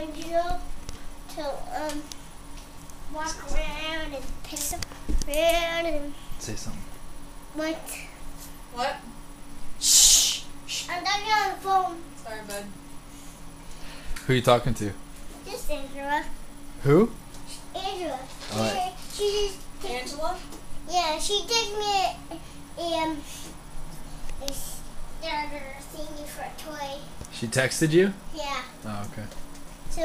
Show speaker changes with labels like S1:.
S1: Angela to um walk around and piss around and
S2: Say something.
S1: what?
S3: What?
S1: Shh. I'm talking on the phone.
S3: Sorry, bud.
S2: Who are you talking to?
S1: Just Angela.
S2: Who?
S1: Angela.
S2: Alright.
S1: She, she
S3: Angela?
S1: yeah, she took me um a starter thingy for a toy.
S2: She texted you?
S1: Yeah.
S2: Oh, okay.
S1: 就